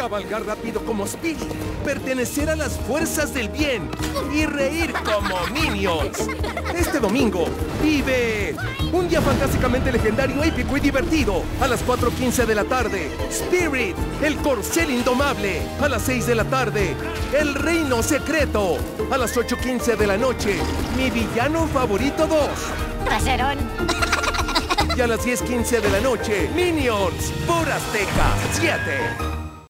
cabalgar rápido como Speedy, pertenecer a las fuerzas del bien y reír como Minions. Este domingo vive un día fantásticamente legendario, épico y divertido. A las 4.15 de la tarde, Spirit, el corcel indomable. A las 6 de la tarde, el reino secreto. A las 8.15 de la noche, mi villano favorito 2. Traserón. Y a las 10.15 de la noche, Minions por Azteca 7.